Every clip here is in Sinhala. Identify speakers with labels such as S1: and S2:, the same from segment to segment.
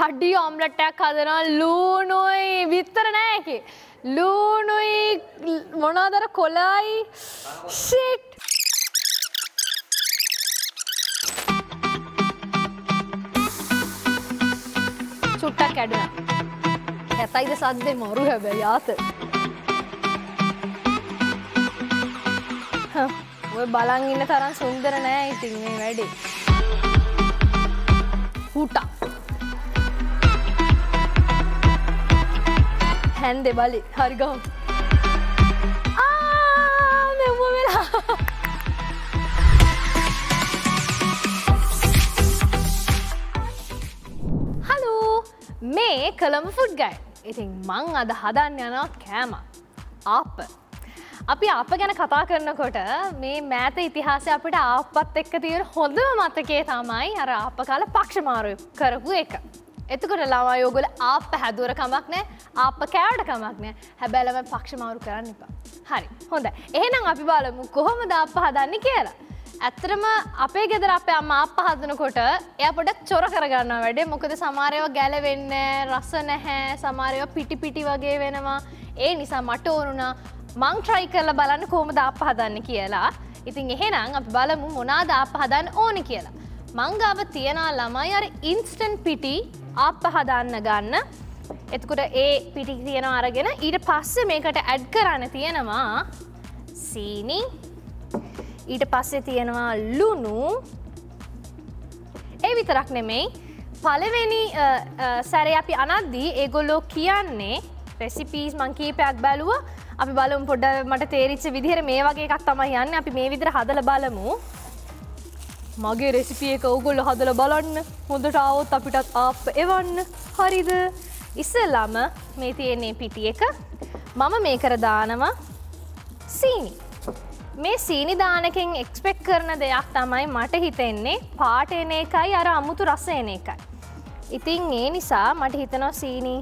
S1: තඩ්ඩි ඔම්ලට්ටයක් හදනවා. ලූනුයි විත්තර නෑකි ලූනුයි මොනාදර කොලයි? ෂිට් චුට්ටක් ඇඩුන. ඇතයිද සද්දේ මරු හැබැයි යාත ඔය බලන් ඉන්න තරම් සුන්දර නෑ ඉතින් මේ වැඩි. හුටා. හැන්දෙ බලි. හරිගම් මෙම වෙලා. හලෝ මේ කළම ෆුඩ් ගයි ඉතින් මං අද හදන්න යනවා කෑම. ආප. අපි අප ගැන කතා කරනකොට මේ මෑත ඉතිහාසය අපිට ආපත් එක්ක තියෙන හොඳම මතකේ තමයි අර අප කාල පක්ෂමාරු කරපු එක. එතකොට ළමා යෝගල ආප හැදුවර කමක් නෑ ආප කෑවට කමක් නෑ හැබැලම පක්ෂමාරු කරන්න එපා. හරි හොඳ එහෙනම් අපි බලමු කොහොම දාප හදන්න කියලා. ඇත්තරම අපේ ගෙදර අපේ අම්ම අප හදනකොට එය පොඩක් චොර කරගන්න වැඩේ මොකද සමාරයව ගැලවෙන්න රස නැහැ සමාරයව පිටි පිටි වගේ වෙනවා ඒ නිසා මට ඕරුණා මං ට්‍රයි කරලා බලන්න කොහොම දාප හදන්න කියලා ඉතින් එහෙනම් අපි බලමු මොනා දාප හදන්න ඕන කියලා. මංගාව තියනා ළමයි අර ඉන්ස්ටන් පිටි ආප්ප හදන්න ගන්න. එතකොට ඒ පිටි තියෙන අරගෙන ඊට පස්සේ මේකට ඇඩ් කරන්න තියෙනවා සීනි. ඊට පස්සේ තියෙනවා ලුණු. ඒ විතරක් නෙමෙයි. පළවෙනි සැරේ අපි අනද්දී ඒගොල්ලෝ කියන්නේ රෙසිපීස් මං කීපයක් බැලුව. අපි බලමු පොඩ මට තේරිච්ච විදිහට මේ වගේ එකක් තමයි යන්න. අපි මේ විදිහට හදලා බලමු. මගේ රෙසිපිය එක ඔගොල්ලෝ හදලා බලන්න. හොඳට ආවොත් අපිටත් ආප් එවන්න. හරිද? ඉස්සෙල්ලාම මේ තියෙන්නේ පිටි එක මම මේකර දානවා සීනි. මේ සීනි දානකින් එක්ස්පෙක් කරන දෙයක් තමයි මට හිතෙන්නේ පාට එන එකයි අර අමුතු රස එන එකයි. ඉතින් ඒ නිසා මට හිතනවා සීනි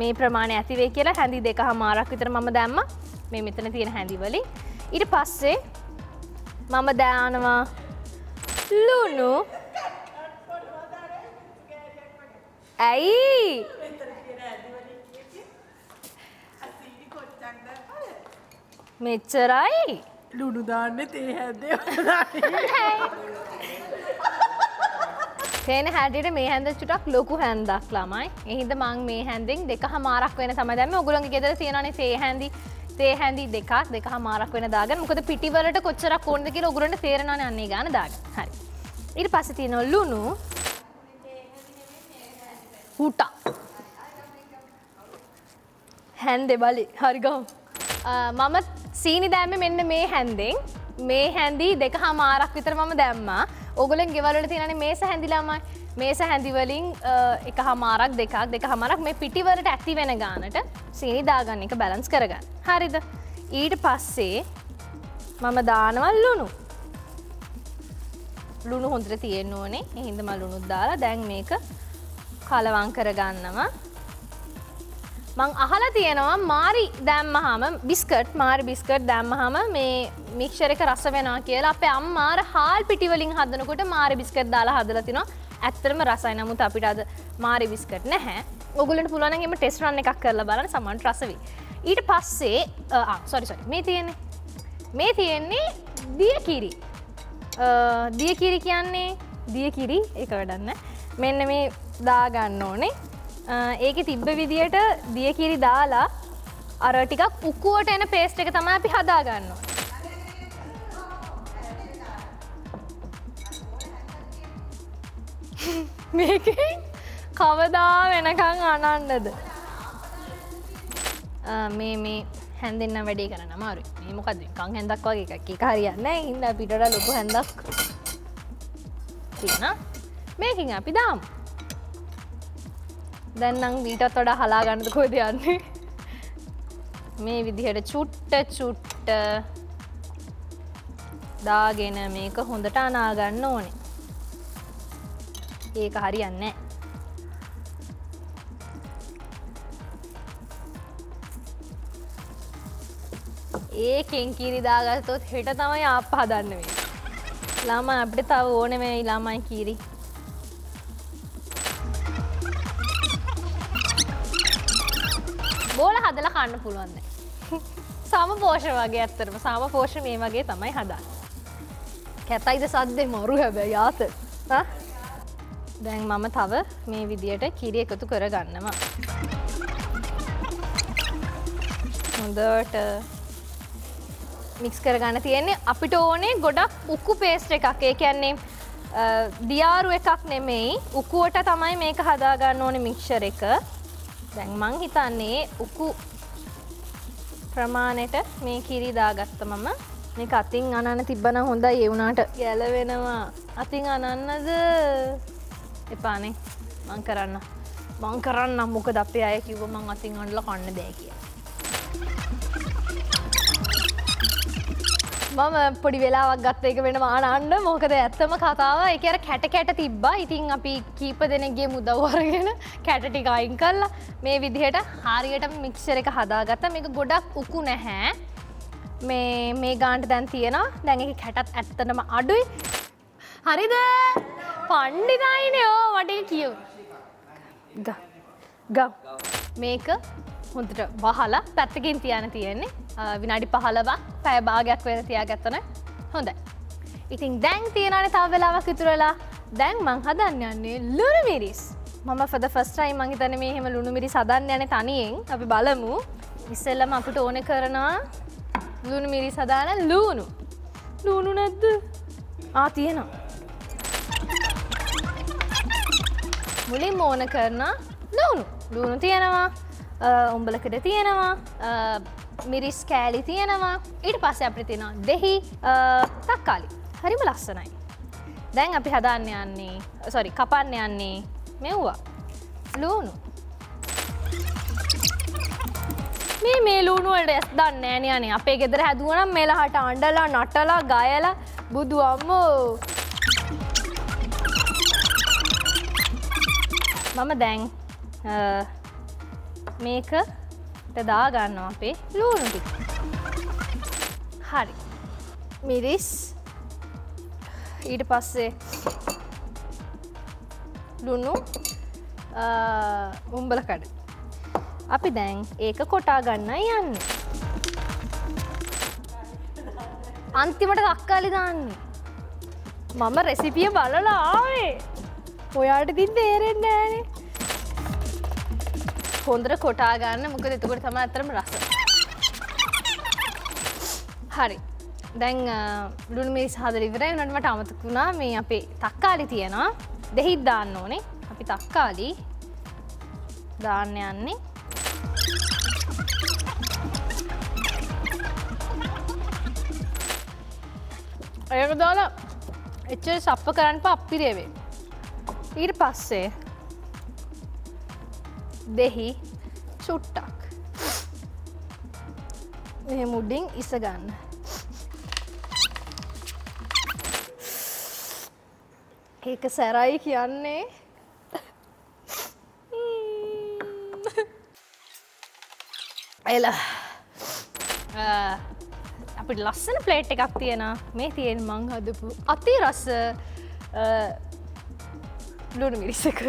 S1: මේ ප්‍රමාණය ඇතිවේ කියලා හැඳි දෙක හමාරක් විතර මම දැම්ම. මේ මෙතන තියෙන හැඳිවලින් ඉට පස්සේ මම දෑනවා ලුණු ඇයි මෙච්චරයි.
S2: ලුණු දාන්න තේ හැදේ
S1: තේන හැටියට මේ හැඳ චුටක් ලොකු හැන්දක් ළමයි. එහිද මං මේ හැන්දෙන් දෙක හමාරක් වෙන තම දැම ඔගුලන්ගේ ගෙදර තියෙනනේ සේ හැඳි තේ හැඳි දෙකක් දෙක හමාරක් වෙන දාගන්න මොකද පිටිවලට කොච්චරක් ඕොන්ද කියල ඔගුරට තේරණ යන්නේ ගන දාග හරි. ඉට පස තියෙන ලුණු හුටා හැන්දෙ බලි. හරිගම් මම සීනි දෑම මෙන්න මේ හැන්දෙන්. මේ හැන්දී දෙක හමාරක් විතර මම දැම්මා. ඔගුලෙන් ගෙවලට තියෙන මේස හැඳිලාමයි මේස හැඳිවලින් එක හමාරක් දෙකක් දෙක හමරක් මේ පිටිවලට ඇති වෙන ගානට සීනි දාගන්න එක බැලන්ස් කරගන්න. හරිද? ඊට පස්සේ මම දානවල් ලුණු. ලුණු හොඳට තියෙන්න ඕනේ. එහින්ද මල් ලුණුත් දාලා දැන් මේක කලවං කරගන්නවා. මං අහලා තියෙනවා මාරි දැම්මහම බිස්කට් මාරි බිස්කට් දැම්මහම මේ මික්ෂර එක රස වෙනවා කියලා. අපේ අම්මාර හාල් පිටිවලින් හදනකොට මාරි බිස්කට් දාලා හදලා තිනවා. ඇත්තරම රසයි. නමුත් අපිට අද මාරි බිස්කට් නැහැ. ඔගුලට පුලනගේම ටෙස් රන්න එකක් කරලා බලන සමන්ට රසවී ඊට පස්සේ සොරි සොරි මේ තියෙන්නේ. මේ තියෙන්නේ දියකිරි. දියකිරි කියන්නේ දියකිරි එක වැඩන්න මෙන්න මේ දාගන්න ඕනේ. ඒක තිබ්බ විදියට දියකිරි දාලා අර ටිකක් උක්කුවට එන පේස්ට් එක තමයි අපි හදාගන්න. මේක කවදා වෙනකං අනන්නද? මේ මේ හැඳෙන්න්න වැඩේ කරන මාරු මේ මොකද කං හැඳක් වගේ එකක්. එක හරියන්න හින්ද පිටට ලොකු හැඳක් තින මේකින් අපි දාම්. දැන්නම් වීටත් වඩා හලා ගන්නද කොයිද යන්නේ? මේ විදිහට චුට්ට චුට්ට දාගෙන මේක හොඳට අනාගන්න ඕනේ. ඒක හරියන්න ඒකෙන් කිරිදාගත්තොත් හෙට තමයි අප හදන්න වේ ළම අපිට තව ඕනම ළමයි කිරි. බෝල හදලා කන්න පුළුවන්ද සම පෝෂ වගේ ඇත්තරම සම පෝෂ මේ වගේ තමයි හදා කැතයිද සද්දේ මරු හැබැ යාත දැන් මම තව මේ විදියට කිරි එකතු කරගන්නවා. හොඳට මික්ස් කරගන්න තියෙන්නේ. අපිට ඕනේ ගොඩක් උක්කු පේස්ට එකක්. ඒ කියන්නේ දියාරු එකක් නෙමෙයි. උකුවට තමයි මේක හදාගන්න ඕන මික්ෂර එක. දැන් මං හිතන්නේ උකු ප්‍රමාණයට මේ කිරි දාගත්ත මම මේක අතින් අනන්න තිබ්බන හොඳයි. එවුනාට ගැලවෙනවා. අතින් අනන්නද එපානේ. මං කරන්න. මං කරන්න මොක ද අපේ අය කිව්ව මං අතින් අන්ල කන්න දෑ කිය මම පොඩි වෙලාවක් ගත්ත එක වෙන මානන්න මොකද ඇත්තම කතාව. එකර කැට කැට තිබ්බා. ඉතින් අපි කීප දෙනගේ මුදව්වරගෙන කැටටි අයින් කල්ලා මේ විදිහට හරියට මික්ෂර එක හදාගත්ත. මේක ගොඩක් උකු නැහැ. මේ මේ ගාන්ට දැන් තියෙනවා. දැන් එක කැටත් ඇත්තනම අඩුයි. හරිද? පණ්ඩිදායිනයෝ වටේ කියව. ගම් මේක හොඳට වහලා පැත්තකින් තියන තියෙන්නේ. විනාඩි පහලවක් පැය භාගයක් වෙන තියා ගත්තන හොඳයි. ඉතින් දැන් තියෙනන තව වෙලාවක් ඉතුරලා දැන් මං හදන්න යන්නේ ලුණු මිරිස්. මම ෆද ෆස්ටයි මහිතන මේ හෙම ලුණු මිරි සදන්න යන තනියෙන්. අපි බලමු. ඉස්සෙල්ලම අපට ඕන කරනවා ලුණු මිරි සදාන ලූුණු. ලූුණු නැද්ද? ආ තියෙනවා. මුලින් ඕන කරන ලුණු. ලූුණු තියෙනවා. උඹලකට තියෙනවා. මිරිස් කෑලි තියෙනවා. ඊට පස්සේ අපිට තියෙනවා දෙහි තක්කාලි. හරිම ලස්සනයි. දැන් අපි හදාන්න යන්නේ සොරි කපන්න යන්නේ මෙව්වා. ලූුණු. මේ මේ ලූුණුවලට ඇස් දන්න ෑනයනේ අපේ ගෙදර හැදුවනම් මෙලහට අන්ඩලා නටලා ගයලා බුදු අම්මෝ. මම දැන් මේක දා ගන්නවා අපේ ලූුණු ටික. හරි. මිරිස්. ඊට පස්සේ ලුණු උම්බලකඩ අපි දැන් ඒක කොටා ගන්න යන්න. අන්තිමට දක්කාලි දාන්නේ. මම රෙසිපිය බලලා ආවේ. ඔයාට තින් තේරෙන්න ෑනේ හොඳර කොටා ගන්න. මොක එතකොට තම ඇතරම රස. හරි. දැන් ලුණු මේ සාදර ඉවරයි. නටමට අමතකුණා මේ අපේ තක්කාලි තියෙනවා. දෙහිත් දාන්න ඕනේ. අපි තක්කාලි දාන්න යන්නේ. ඒක දාලා එච්චර සප්ප කරන්න අප්පිරේවේ ඊට පස්සේ දෙහි චුට්ටක්. මෙ මුඩින් ඉස ගන්න. ඒක සැරයි කියන්නේ. එල. අපිට ලස්සන ප්ලේට් එකක් තියෙන මේ තියෙන් මං හදපු අති රස්ස ලුණු මිරිස්සක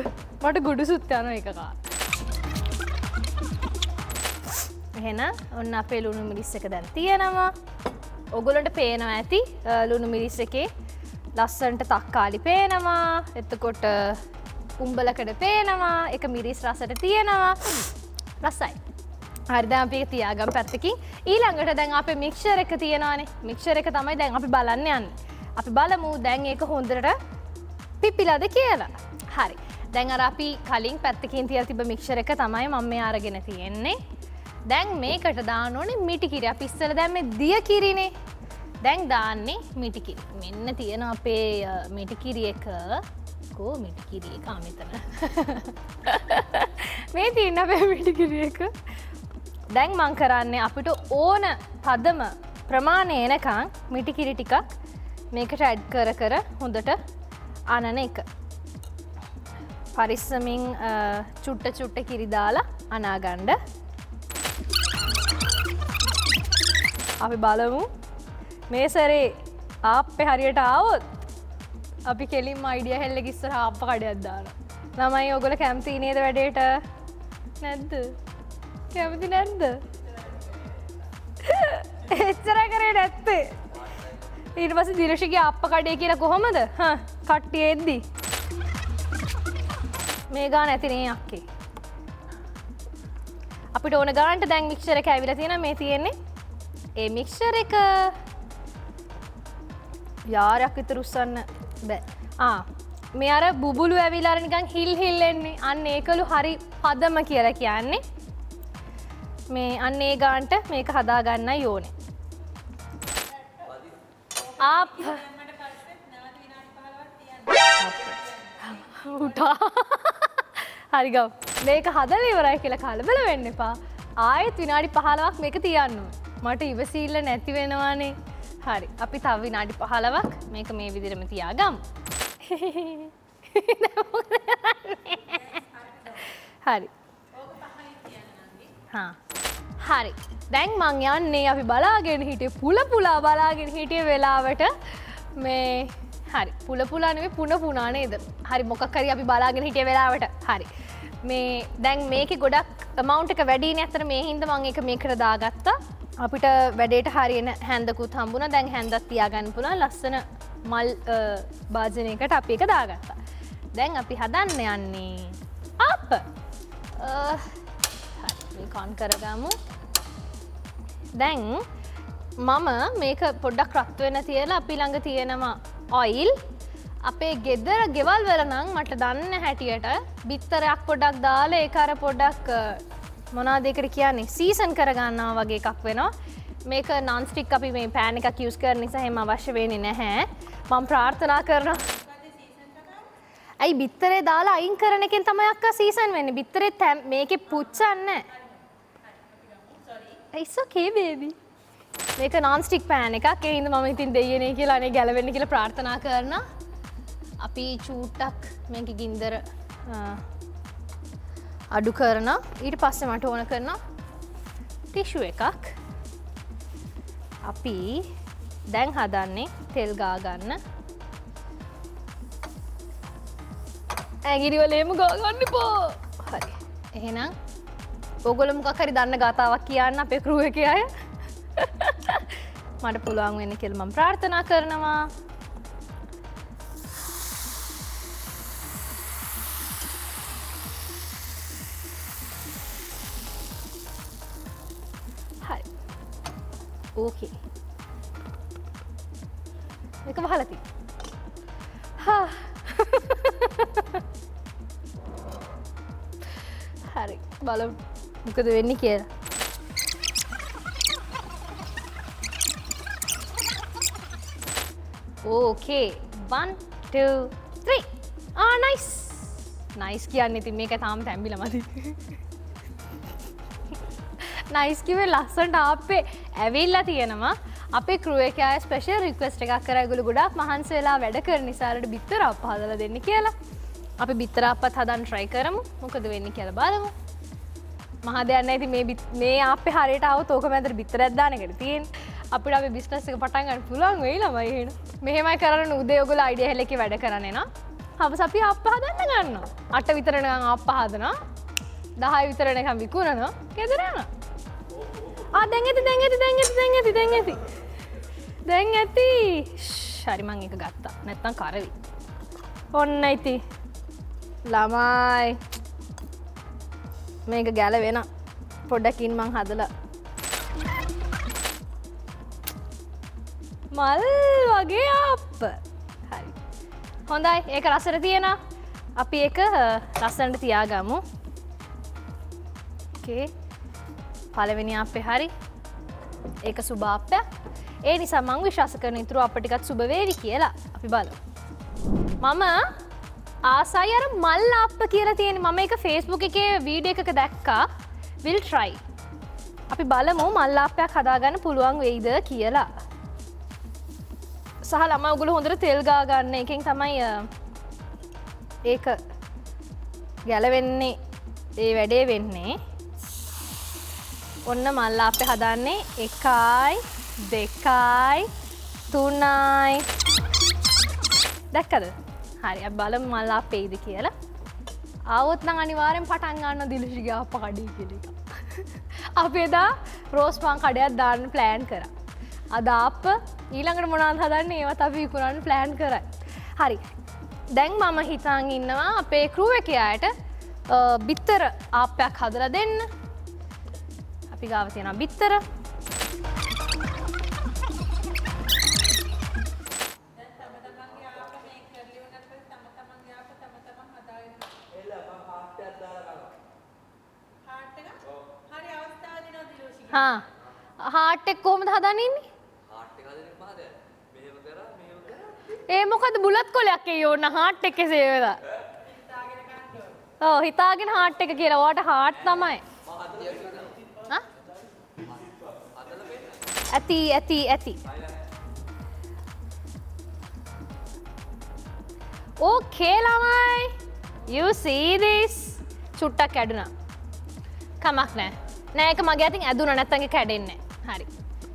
S1: මට ගුඩු සුත් යන එකකා. එහෙන ඔන්න අපේ ලුණු මිරිස් එක දැන් තියෙනවා. ඔගොලට පේනවා ඇති ලුණු මිරිස් එකේ ලස්සන්ට තක්කාලි පේනවා. එත්තකොට උම්බලකට පේනවා එක මිරිස් රසට තියෙනවා. රසයි. හරිදාපික තියාගම් පැත්තකින්. ඊළඟට දැන් අප මික්ෂර එක තියෙනවානේ. මික්ෂර එක තමයි දැන් අපි බලන්න යන්න. අපි බලමු දැන් ඒක හොඳට පිපිලද කියලා. හරි. දැන් අර අපි කලින් පැත්තකින් තිය තිබ මික්ෂර එක තමයි මම මේ අරගෙන තියෙන්නේ. දැන් මේකට දාන ඕනේ මිටිකිරි අපි ඉස්සල දැම්ම දිය කිරිනේ. දැන් දාන්නේ මිටිකිරි මෙන්න තියෙන අපේ මිටිකිරි එක. කෝ මිටිකිරි එක අමිතන මේ තියන්න අපේ මිටිකිරි එක. දැන් මං කරන්නේ අපිට ඕන පදම ප්‍රමාණය එනකං මිටිකිරි ටිකක් මේකට ඇඩ් කර කර හොඳට අනන එක. පරිස්සමින් චුට්ට චුට්ට කිරිදාලා අනාගණ්ඩ අපි බලමු. මේ සැරේ ආප්පෙ හරියට ආවොත් අපි කෙලින් අයිඩිය හෙල්ල ගිස්සර ආප්ප කඩයක් දාන ළමයි ඔගොල කැම්ති නේද වැඩේට? නැද්ද? කැමති නැද්ද? එච්චර කරේ නැත්තේ. ඊට පස දිරශිගේ අප කඩේ කියලා කොහොමද? කට්ටිය එද්දී. මේ ගා නැතිනේ අක්කේ. අපිට ඕන ගාන්ට දැන් මික්ෂර එක ඇවිල තියෙන මේ තියෙන්නේ ඒ මික්ෂර එක. යාරයක් විතරුස්සන්න බෑ. මේ අර බුබුලු ඇවිලාරනිකං හිල් හිල්ලෙන්නේ අන්න ඒකළු හරි පදම කියලා කියන්නේ. මේ අන්න ඒ ගාන්ට මේක හදාගන්න යෝනේ ආප්. උටා හරිගව මේක හදල ඉවරයි කියලා කලබල වෙන්න එපා. ආයෙත් විනාඩි පහලවක් මේක තියන්න මට ඉවසීල්ල නැති වෙනවානේ. හරි අපි තව විනාඩි පහලවක් මේක මේ විදිරම තියාගම්. හරි. හරි. දැන් මං යන්නේ අපි බලාගෙන හිටිය පුල පුලා බලාගෙන හිටිය වෙලාවට මේ හරි. පුල පුලානේ පුන පුනානේද හරි මොකක්කරි අපි බලාගෙන හිටිය වෙලාවට. හරි. මේ දැන් මේක ගොඩක් මවන්ට එක වැඩි ඇතර මේ හින්ද මං එක මේ කර දාගත්තා. අපිට වැඩේට හරියන හැන්දකුත් හම්බුණ. දැන් හැන්දත් තියාගන්න පුළ ලස්සන මල් භාජනයකට අපි එක දාගත්තා. දැන් අපි හදන්න යන්නේ අප. කොන් කරගමු. දැන් මම මේක පොඩ්ඩක් රත්වෙන තියලා අපි ළඟ තියෙනවා ඔයිල් අපේ ගෙදර ගෙවල් වලනං මට දන්න හැටියට බිත්තරයක් පොඩක් දාල ඒකාර පොඩක් මොනා දෙකට කියන්නේ? සීසන් කරගන්නා වගේ එකක් වෙනවා. මේක නන්ස්ටික් අපි මේ පෑන එකක් කිවස් කර නිසා හෙම අවශ්‍ය වෙන නැහැ. මං ප්‍රාර්ථනා කරන ඇයි බිත්තරේ දාලා අයින් කරන එකෙන් තමයක්ක සීසන් වෙන්න? බිත්තරේ තැම් මේක පුච්චන්න. ඇයිස්සෝ කේබේබී මේක නන්ස්ටික් පෑන එකක්. එහිද මම ඉතින් දෙයනේ කියලා අනේ ගැලවෙන්න කියලා ප්‍රාර්ථනා කරන අපි චූට්ටක් මේක ගින්දර අඩු කරන ඊට පස්සේ මට ඕන කරන ටිෂු එකක්. අපි දැන් හදන්නේ තෙල් ගාගන්න ඇගිරිවලේම ගාගන්න පෝ හරි. එහෙනම් ඔගොල මොකක් හරි දන්න ගතාවක් කියන්න අපේ කරුව එක අය. මට පුළුවන් වෙන්න කෙල් මම් ප්‍රාර්ථනා කරනවා. හරි. ඕකේ එක වහලති හරි. බල මොකද වෙන්න කියලා. ඕකේ වන්ට්‍රී ආනයිස් නයිස් කියන්න ඉතින් මේක තාම තැම්බිල මති නයිස්කිවේ ලස්සට අපේ ඇවිල්ලා තියෙනවා. අපේ කරුවකයා ස්පේෂල් රික්වස්ට එකක් කරගුළු ගොඩක් මහන්ස වෙලා වැඩ කර නිසාරට බිත්තර අප හදල දෙන්න කියලා. අපි බිත්තර අපත් හදන් ට්‍රයි කරමු. මොකද වෙන්න කියල බලමු. මහදයන්න ඇති මේ අපේ හරිට අව තෝක මැතර බිත්තර ඇද්දානකට තියෙන් අපිට අප බිස්නස් එක පටන්ගන්න පුළන් වෙයි ළමයිහෙන මෙහෙමයි කරන්න උදයෝගල අයිඩිය හෙලෙකි වැඩ කරනෙන හබ සපි අප හදන්න ගන්න අට විතරන අප හදන දහයි විතරනකම් විකුණන කෙදරන දැන් ඇති දැන් ඇති දැන් ඇති දැන් ඇති දැන් ඇති. දැන් ඇති. ශරිමං එක ගත්තා. නැත්තම් කරවි. ඔන්න ඉති ළමයි. මේක ගැල වෙන පොඩ්ඩකින් මං හදලා. මල් වගේ අප හරි. හොඳයි. ඒක රසර තියෙන. අපි එක ලස්සන්ට තියාගමු. පලවෙනි අපේ හරි. ඒක සුභාප්‍ය ඒ නිසා මං විශාස කරන ඉතුරු අපටිකත් සුභවේවි කියලා. අපි බල මම ආසයි අර මල් අප කියලා තියෙන මම එක ෆේස්බුක් එකේ වීඩිය එකක දැක්කා. විල් ට්‍රයි අපි බලමු මල්ලාපයක් හදාගන්න පුළුවන් වෙයිද කියලා. සහ ළම උගුල හොඳට තෙල්ගා ගන්න. එකින් තමයි ඒක ගැලවෙන්නේ. ඒ වැඩේ වෙන්නේ. ඔන්න මල්ලා අපේ හදන්නේ එකයි දෙකයි තුනයි. දැක්කද? හරි බලමු මල්ලා පේද කියලා. අවත්න අනිවාරෙන් පටන් ගන්න දිලිශිග අප කඩී කෙලික. අපේදා රෝස්පාන් කඩයක් දාන්න ප්ලෑන් කර. අද අප ඊළඟට මොනාල් හදන්න? ඒවත් අපි විකුණන්න ප්ලෑන් කරයි. හරි. දැන් මම හිතාන් ඉන්නවා අපේ කරුව එක අයට බිත්තර ආපයක් හදල දෙන්න. අපි ගාව තියෙන බිත්තර. හාටෙක් කෝමද හදනන්නේ ඒ මොකද බුලත් කොලයක් ඕන්න හාට් එක සේවලා? ඕ හිතාගෙන හාට් එක කියලවාට හාට් තමයි. ඇති ඇති ඇති. ඕ කේලාමයි යුසීදිස් චුට්ටක් කැඩුනා කමක් නෑ නෑක මගේ ඇතින් ඇදුන. නැත්තගේ කැඩෙන්නේ හරි.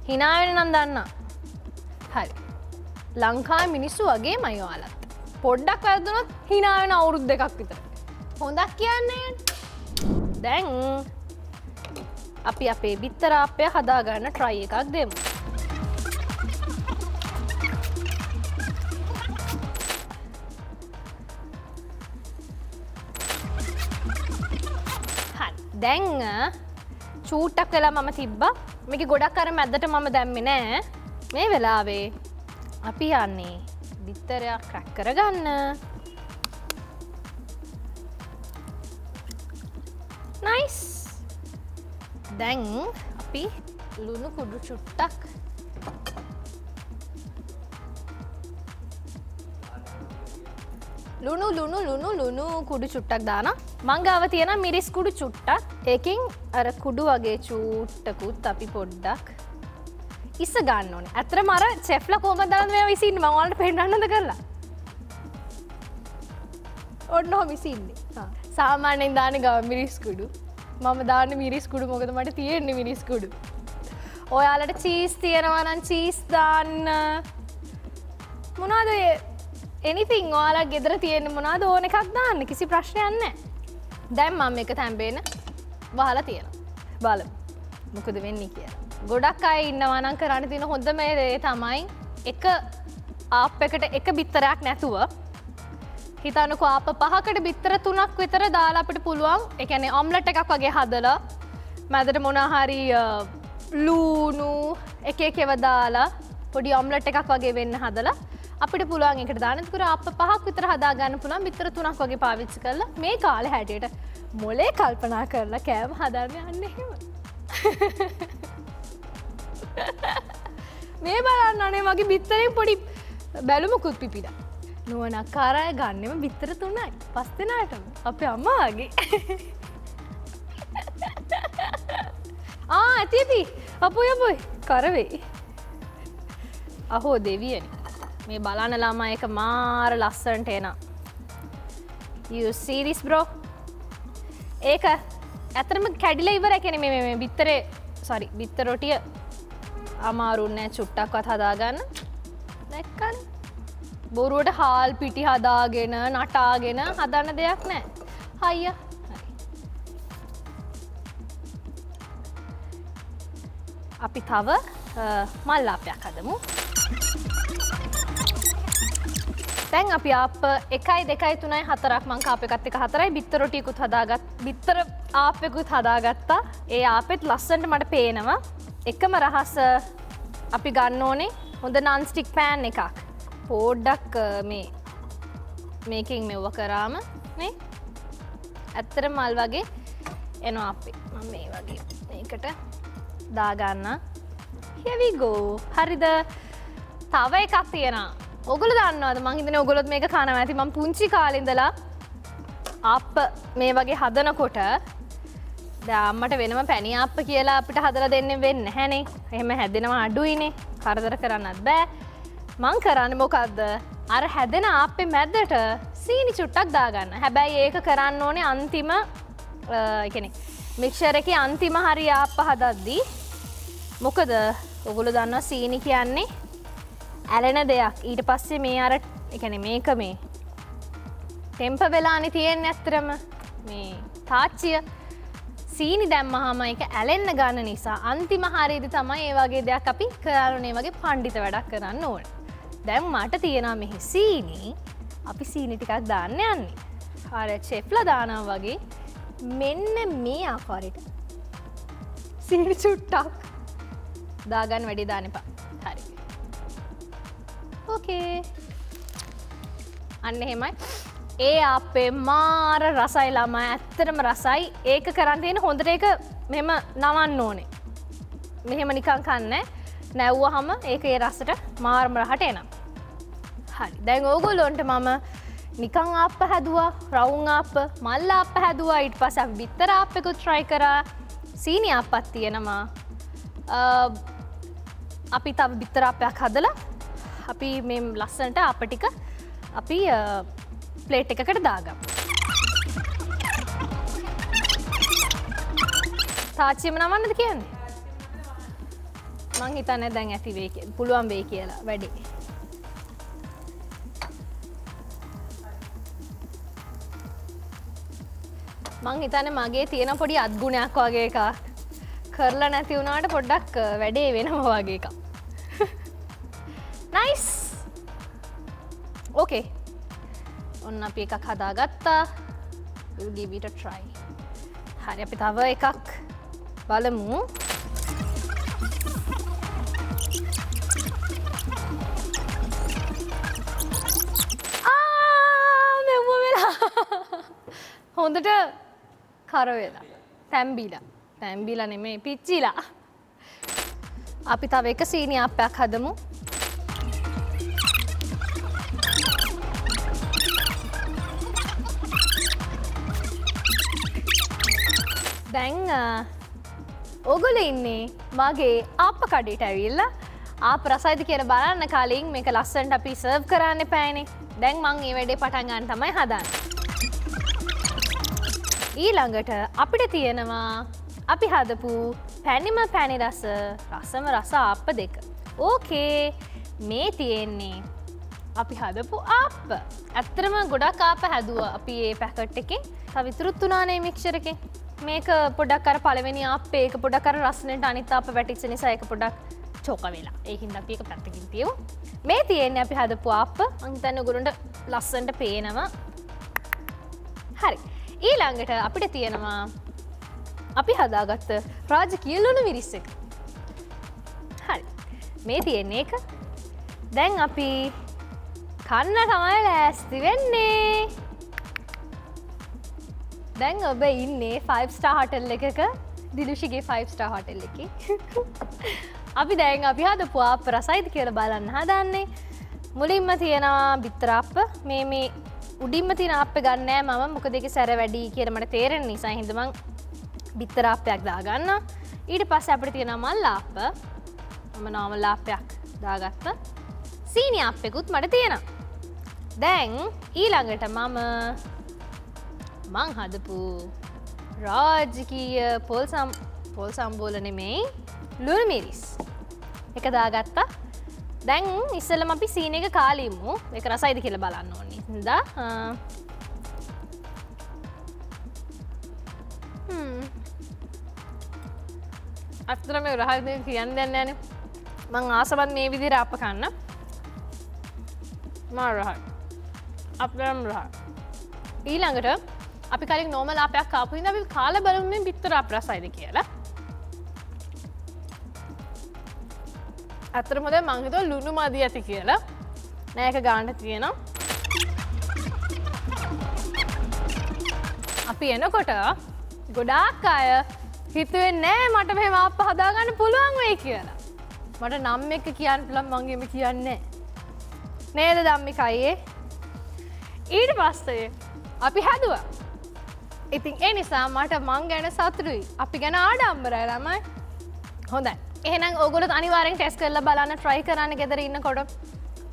S1: හිනාවෙන නම් දන්න හරි ලංකා මිනිස්සු වගේ මයවාලත් පොඩ්ඩක් වැදනොත් හිනාවෙන අවුරුද් දෙකක් විතර. හොඳක් කියන්නේ? දැන් අපි අපේ බිත්තරාපය හදාගන්න ට්‍රයි එකක් දෙමු. දැන් චූට්ටක් වෙලා මම තිබ්බ. මේක ගොඩක් කර මැද්දට මම දැම්මි නෑ. මේ වෙලාවේ අපි යන්නේ බිත්තරයක් ක්‍රැක් කරගන්න. නයිස් දැන් අපි ලුණු කුඩු චුට්ටක් ලුණු ලුණු ලුණු ලුණු කුඩු චුට්ටක් දාන මංගාව තියෙන මිරිස් කුඩු චුට්ටක්. ඒකින් අර කුඩු වගේ චූට්ටකුත් අපි පොඩ්ඩක් ඉස්ස ගන්න ඕන. ඇතර මර චෙෆ්ල කෝම දරන්න මේ විසින් මවලට පෙන්න්නද කරලා. ඔන්න හො විසින්නේ. සාමාන්‍යෙන් දාන ගව මිරිස්කුඩු. මම දාන්න මිරිස්කුඩු. මොකද මට තියෙන්නේ මිරිස්කුඩු. ඔයාලට චීස් තියෙනවනන් චීස් දාන්න. මොනාද එනිතින් ඔයාලා ගෙදර තියෙන මොනාද ඕන එකක් දාන්න. කිසි ප්‍රශ්නයන්න දැම් මම එක තැම්බේන වහලා තියෙන බල මොකද වෙන්නේ කිය ගොඩක් අය ඉන්නවානං කරන්න තින හොඳ මේ දේ තමයි එක ආප් එකට එක බිත්තරයක් නැතුව හිතනක අප පහකට බිත්තර තුනක් විතර දාලා අපිට පුළුවන්. එකැනෙ ඔම්ලට එකක් වගේ හදලා මැදට මොනහරි ලූනු එක කෙවදාලා පොඩි ඔම්ලට එකක් වගේ වෙන්න හදලා අපිට පුළුවන් එකට දානතුර අප පහක් විතර හදාගන්න පුළන් බිතර තුනක් වගේ පාවිච්චි කරලා මේ කාල හැටියට මොලේ කල්පනා කරලා කෑම හදන්න යන්න එහෙම. මේ බලන්න අනේ මගේ බිත්තරෙන් පොඩි බැලුමකුත් පිපිට නුවනක් කාරය ගන්නෙම බිත්තර තුනයි. පස් දෙනාටම. අප අම්මාගේ. ආ ඇති ඇති අපොය බොයි කරවෙයි අහෝ දෙවියනි. මේ බලන්න ළමා එක මාර ලස්සන්ට එන සීරිස් බ්‍රෝ ඒක ඇතරම කැඩිල ඉවර එකෙන මේ බිත්තරේ සරි බිත්තරොටිය අමාරුන්නෑ චුට්ටක්වත් හදාගන්න. දැක්කන්? බොරුවට හාල් පිටි හදාගෙන නටාගෙන හදන්න දෙයක් නෑ. හයිය. අපි තව මල්ලාපයක් හදමු. තැන් අපි අප එකයි දෙකයි තුනයි හතරක් මං කාපකත් එක හතරයි. බිත්තරොටියකුත් හදාගත් බිත්තර ආපෙකුත් හදාගත්තා. ඒ ආපෙත් ලස්සන්ට මට පේනවා. එකම රහස අපි ගන්න ඕනේ. හොඳ නන්ස්ටික් පෑන් එකක්. පෝඩ්ඩක් මේ මේකින් මෙව්ව කරාම මේ ඇත්තර මල් වගේ එනවා අපි. මේ වගේ ඒකට දාගන්න. හෙවිගෝ හරිද? තව එකක් තියෙනවා. ඔගල දන්නවද? මහිතන ඔගොලොත් මේක කනව. ඇති ම පුංචි කාලින්දලා අප මේ වගේ හදනකොට දම්මට වෙනම පැණි අප කියලා අපිට හදල දෙන්න වෙන්න හැනේ. එහෙම හැදෙනවා අඩුයිනේ. කරදර කරන්නත් බෑ. මං කරන්න මොකක්ද අර හැදෙන අපේ මැද්දට සීනි චුට්ටක් දාගන්න. හැබැයි ඒක කරන්න ඕනේ අන්තිම කෙනෙ මික්ෂර එක අන්තිම හරි ආප හදද්දී මොකද ඔගුල දන්න සීනි කියන්නේ? ඇලෙන දෙයක්. ඊට පස්සේ මේ අර එකන මේක මේ තෙම්ප වෙලානි තියෙන් ඇත්තරම මේ තාච්චිය. සීනි දැම්මහම එක ඇලෙන්න ගන්න නිසා අන්තිම හරිදි තමයි ඒ වගේ දෙයක් අපි කරනුනේ. වගේ පණ්ඩිත වැඩක් කරන්න ඕන. දැම් මට තියෙනවා මෙහි සීනි. අපි සීනි ටිකක් දාන්න යන්නේ. හර චෙප්ල දානම් වගේ. මෙන්න මේ ආකාරයට. සීනි චුට්ටක්. දාගන්න වැඩි දානපා හරි. ඕකේ අන්න එහෙමයි. ඒ අපේ මාර රසයි ළම ඇත්තරම රසයි. ඒක කරන්තියෙන හොඳට එක මෙම නවන්න ඕනේ. මෙහෙම නිකං කන්න. නැව්ව හම ඒක ඒ රස්සට මාර්ම රහට එනම් හරි. දැන් ඕගොල්ලොන්ට මම නිකං අප හැදවා රවුන් අප මල්ල අප හැදවා. ඉට පසක් බිත්තර අපෙකුත් ට්‍රයි කරා. සීනි අපත් තියෙනවා. අපි තව බිත්තරාපයක් හදලා අපි මෙ ලස්සනට අප ටික අපි ප්ලේට් එකකට දාගම්. තාච්චියම නමන්නද කියන්නේ මං හිතන්න දැන් ඇති වේ පුළුවන් වේ කියලා වැඩි. මං හිතන මගේ තියෙන පොඩි අත්ගුණයක් වගේ එක කරලා නැති වුණාට පොඩ්ඩක් වැඩේ වෙනම වගේ එක. නයිස් ඕකේ ඔන්න අපි එකක් හදාගත්තා. ගීවිට ට්‍රයි හරි අපි තව එකක් බලමු. මෙම වෙලා. හොඳට කරවෙලා. තැම්බීලා. තැම්බිල නෙමේ පිච්චිලා. අපි තව එක සීනි අපයක් හදමු. දැන් ඕගොල ඉන්නේ මගේ අප කඩට ඇවිල්ල. ආ ප්‍රසයිද කියන බලන්න කලින් මේක ලස්සන්ට අපි සර්ව් කරන්න පෑනේ දැන් මං ඒ වැඩේ පටන්ගන්න තමයි හදන්න. ඊළඟට අපිට තියෙනවා අපි හදපු පැනිම පැණි රස රසම රස අප දෙක. ඕකේ මේ තියෙන්නේ අපි හදපු අප ඇත්තරම ගොඩක් ආප හැදුව අපි ඒ පැකට් එකෙන් තවිතුරුත් වනානේ මික්ෂර එකෙන් මේක පොඩක් කර පලවෙනි අපේ එක පොඩක් කර රස්සනට අනිත් අප වැටිච්ච නිසා එක පොඩක් චෝක වෙලා. ඒහින් අපි එක පැත්තකින් තියව මේ තියෙන්නේ අපි හදපු අප අංතන්න ගුරුන්ට ලස්සන්ට පේනවා. හරි. ඊළඟට අපිට තියෙනවා අපි හදාගත්ත රාජ කියල්ලුණු විරිස්ස එක. හරි. මේ තියෙන්නේ එක දැන් අපි කන්න තමයි ලෑස්ති වෙන්නේ. දැන් ඔබ ඉන්නේ 5 ස්ටා හටල් එකක දිදුෂිගේ 5 ස්ටා හටල් එක. අපි දැන් අපි හද පුවා ප්‍රසයිද කියල බලන්න හදන්නේ. මුලින්ම තියෙනවා බිත්තරාප්ප මේ මේ උඩින්ම තින අප ගන්නෑ මම. මොක දෙක සැර වැඩි කියරමට තේරෙන නිසා හිදමං බිත්තරාපයක් දාගන්න ඊට පස්ස අපට තියෙන මල්ලාප මම නෝමල්ලාපයක් දාගත්ත. සීනි අපෙකුත් මට තියෙනවා. දැන් ඊළඟට මම මං හදපු රාජකීය පොල්සම් පොල් සම්බෝල නෙමෙයි ලුණු මිරිස්. එක දාගත්තා. දැන් ඉස්සලම අපි සීන එක කාලිමු එක රසයිද කියල බලන්න ඕනි. ද අස්තර මේ රහල්ද කියන්න දෙන්න ෑන මං ආසබත් මේ විදිර අප කන්න. මාරහල් අපරම් රහ ඊළඟට අපි කලින් නෝමල අපයක් කාපුහිද අපි කාල බලුමෙන් බිත්තර අප්‍රසයිද කියලා. ඇතර මොද මංහිත ලුණු මදී ඇති කියලා. නෑක ගාන්ට තියෙනවා. අපි එනකොට ගොඩාක් අය හිතුවෙන් නෑ මට මෙම අප හදාගන්න පුළුවන් වෙයි කියලා. මට නම් එක කියන්න පුළන් මංගේම කියන්නේ නේද දම්මිකයියේ ඊට පස්සේ අපි හැදුව. ඉතින් ඒ නිසා මට මං ගැන සතුරුයි අපි ගැන ආඩම්බරය ළමයි. හොඳයි. එහෙනම් ඔගුලත් අනිවාරෙන් ටෙස් කරල බලන්න ට්‍රයි කරන්න ගෙදර ඉන්න කොට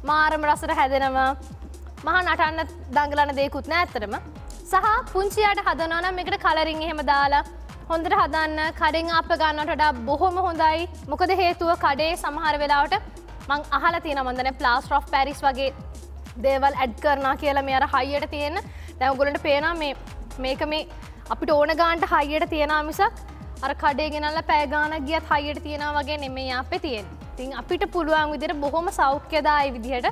S1: මාරම රසට හැදෙනම මහ නටන්න දංගලන දෙකුත් නෑ ඇත්තරම සහ පුංචියට හදනනම් එකට කලරින් එහෙම දාලා හොඳට හදන්න කඩෙන් අප ගන්නටට බොහොම හොඳයි. මොකද හේතුව කඩේ සමහර වෙලාවට මං අහල තියෙන මන්දන ප්ලාස් රෝ් පැරිස් වගේ දේවල් ඇඩ් කරනා කියලා මේ අර හයියට තියෙන. දැවගොලට පේන මේ මේක මේ අපිට ඕන ගාන්ට හයියට තියෙන මිසක් අර කඩේ ගෙනල්ල පෑගාන ගියත් හයියට තියෙන වගේ නෙමේ අපේ තියෙන් තින් අපිට පුළුවන් විදිර බොහොම සෞඛ්‍යදායි විදිහට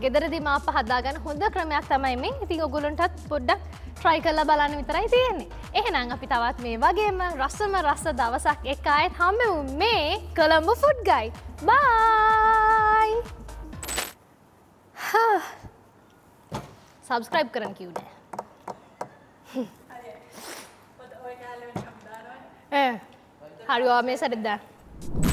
S1: ගෙදරදි මාප හදාගන්න හොඳ ක්‍රමයක් තමයි මේ. ඉතින් ඔගුලන්ටත් පොඩ්ඩක් ට්‍රයි කල්ල බලන්න විතරයි තියෙන්නේ. එහෙනම් අපි තවත් මේ වගේම රස්සම රස්ස දවසක් එක අයත් හම්මවුම් මේ කොළඹ ෆුඩ් ගයි බයි සබස්ක්‍රයිබ් කරන කිව්නෑ eh Harry Homem é